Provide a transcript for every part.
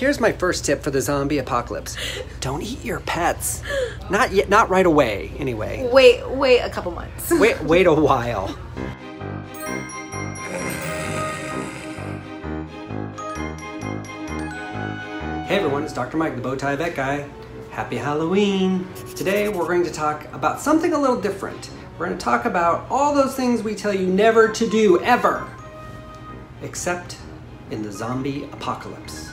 Here's my first tip for the zombie apocalypse. Don't eat your pets. Not yet, not right away, anyway. Wait, wait a couple months. Wait, wait a while. Hey everyone, it's Dr. Mike, the Bowtie Vet Guy. Happy Halloween! Today we're going to talk about something a little different. We're going to talk about all those things we tell you never to do, ever, except in the zombie apocalypse.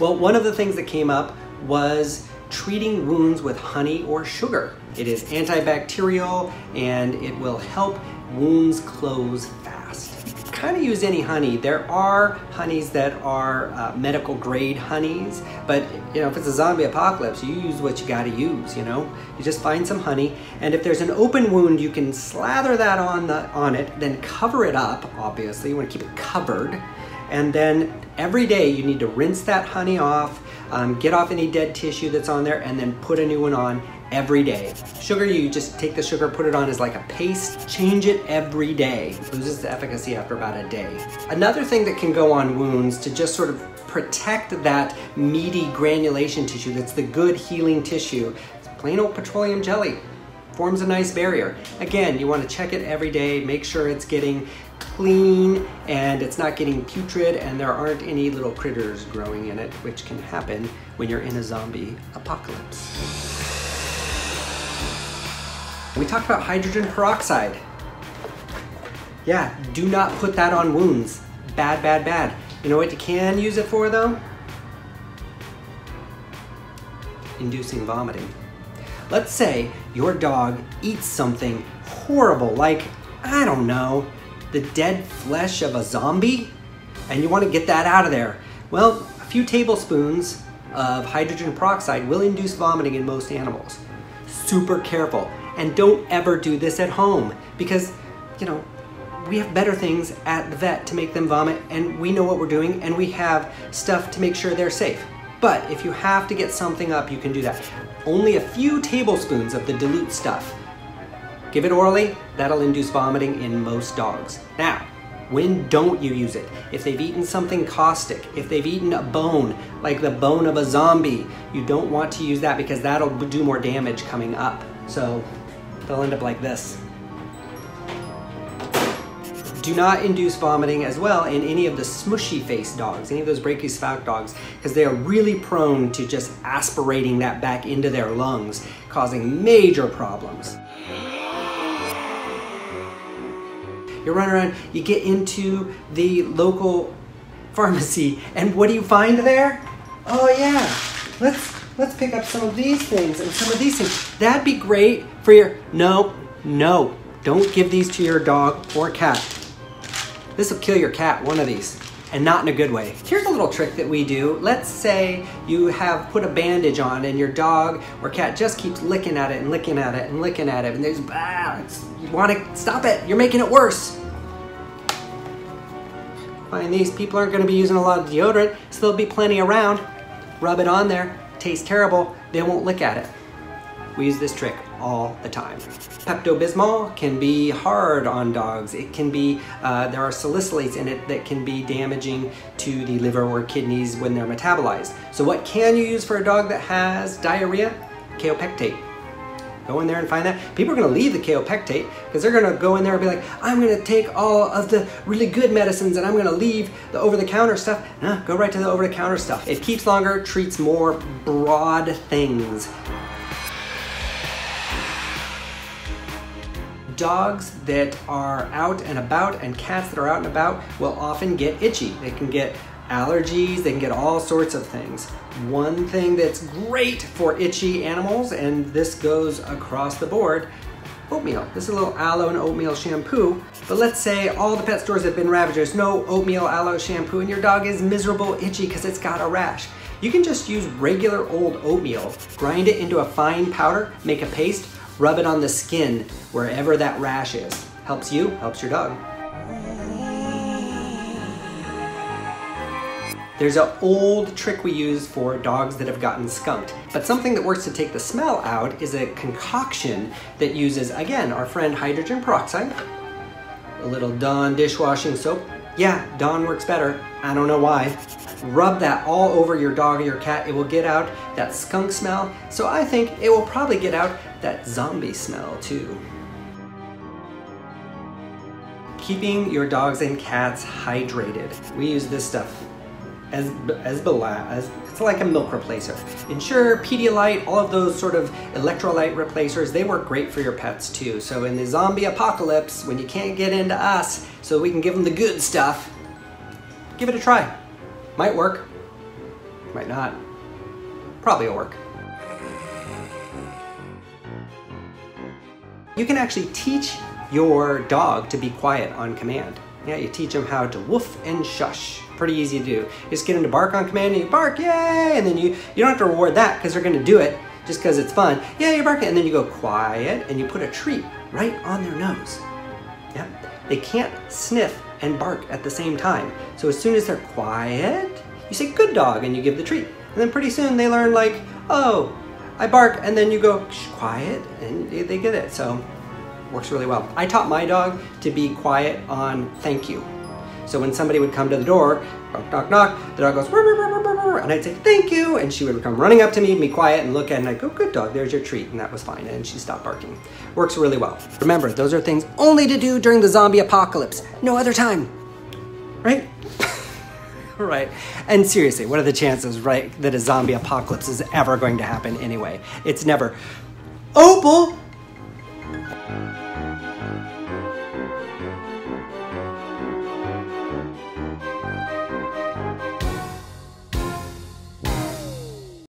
Well, one of the things that came up was treating wounds with honey or sugar. It is antibacterial and it will help wounds close fast. Kind of use any honey. There are honeys that are uh, medical grade honeys, but you know if it's a zombie apocalypse, you use what you got to use. You know, you just find some honey, and if there's an open wound, you can slather that on the on it, then cover it up. Obviously, you want to keep it covered, and then every day you need to rinse that honey off, um, get off any dead tissue that's on there, and then put a new one on every day. Sugar, you just take the sugar, put it on as like a paste, change it every day. It loses the efficacy after about a day. Another thing that can go on wounds to just sort of protect that meaty granulation tissue that's the good healing tissue is plain old petroleum jelly forms a nice barrier. Again, you want to check it every day, make sure it's getting clean and it's not getting putrid and there aren't any little critters growing in it, which can happen when you're in a zombie apocalypse. We talked about hydrogen peroxide. Yeah, do not put that on wounds. Bad, bad, bad. You know what you can use it for though? Inducing vomiting. Let's say your dog eats something horrible, like, I don't know, the dead flesh of a zombie, and you want to get that out of there. Well, a few tablespoons of hydrogen peroxide will induce vomiting in most animals. Super careful. And don't ever do this at home because, you know, we have better things at the vet to make them vomit and we know what we're doing and we have stuff to make sure they're safe. But if you have to get something up, you can do that. Only a few tablespoons of the dilute stuff. Give it orally, that'll induce vomiting in most dogs. Now, when don't you use it? If they've eaten something caustic, if they've eaten a bone, like the bone of a zombie, you don't want to use that because that'll do more damage coming up. So they'll end up like this. Do not induce vomiting as well in any of the smushy face dogs, any of those brachycephalic dogs, because they are really prone to just aspirating that back into their lungs, causing major problems. You run around, you get into the local pharmacy, and what do you find there? Oh yeah, let's let's pick up some of these things and some of these things. That'd be great for your no, no. Don't give these to your dog or cat. This will kill your cat, one of these, and not in a good way. Here's a little trick that we do. Let's say you have put a bandage on and your dog or cat just keeps licking at it and licking at it and licking at it, and there's, ah, you want to stop it, you're making it worse. Find these, people aren't gonna be using a lot of deodorant, so there'll be plenty around. Rub it on there, tastes terrible, they won't lick at it. We use this trick all the time. Pepto-Bismol can be hard on dogs. It can be, uh, there are salicylates in it that can be damaging to the liver or kidneys when they're metabolized. So what can you use for a dog that has diarrhea? Kaopectate. Go in there and find that. People are gonna leave the kaopectate because they're gonna go in there and be like, I'm gonna take all of the really good medicines and I'm gonna leave the over-the-counter stuff. No, go right to the over-the-counter stuff. It keeps longer, treats more broad things. Dogs that are out and about and cats that are out and about will often get itchy. They can get allergies, they can get all sorts of things. One thing that's great for itchy animals, and this goes across the board, oatmeal. This is a little aloe and oatmeal shampoo, but let's say all the pet stores have been ravaged, there's no oatmeal aloe shampoo, and your dog is miserable itchy because it's got a rash. You can just use regular old oatmeal, grind it into a fine powder, make a paste, Rub it on the skin wherever that rash is. Helps you, helps your dog. There's an old trick we use for dogs that have gotten skunked, but something that works to take the smell out is a concoction that uses, again, our friend hydrogen peroxide, a little Dawn dishwashing soap, Yeah, Dawn works better. I don't know why. Rub that all over your dog or your cat. It will get out that skunk smell. So I think it will probably get out that zombie smell too. Keeping your dogs and cats hydrated. We use this stuff as as, as it's like a milk replacer. Ensure, Pedialyte, all of those sort of electrolyte replacers, they work great for your pets too. So in the zombie apocalypse, when you can't get into us, so we can give them the good stuff, give it a try. Might work, might not. Probably will work. You can actually teach your dog to be quiet on command. Yeah, you teach them how to woof and shush. Pretty easy to do. You just get them to bark on command and you bark, yay! And then you, you don't have to reward that because they're gonna do it just because it's fun. Yeah, you're barking. And then you go quiet and you put a treat right on their nose. Yep. They can't sniff and bark at the same time. So as soon as they're quiet, you say good dog and you give the treat. And then pretty soon they learn like, oh, I bark and then you go quiet and they get it. So works really well. I taught my dog to be quiet on thank you. So when somebody would come to the door, knock, knock, knock, the dog goes, and I'd say, thank you. And she would come running up to me, be quiet, and look at it, and I'd go, good dog, there's your treat. And that was fine. And she stopped barking. Works really well. Remember, those are things only to do during the zombie apocalypse. No other time. Right? right. And seriously, what are the chances, right, that a zombie apocalypse is ever going to happen anyway? It's never. Opal,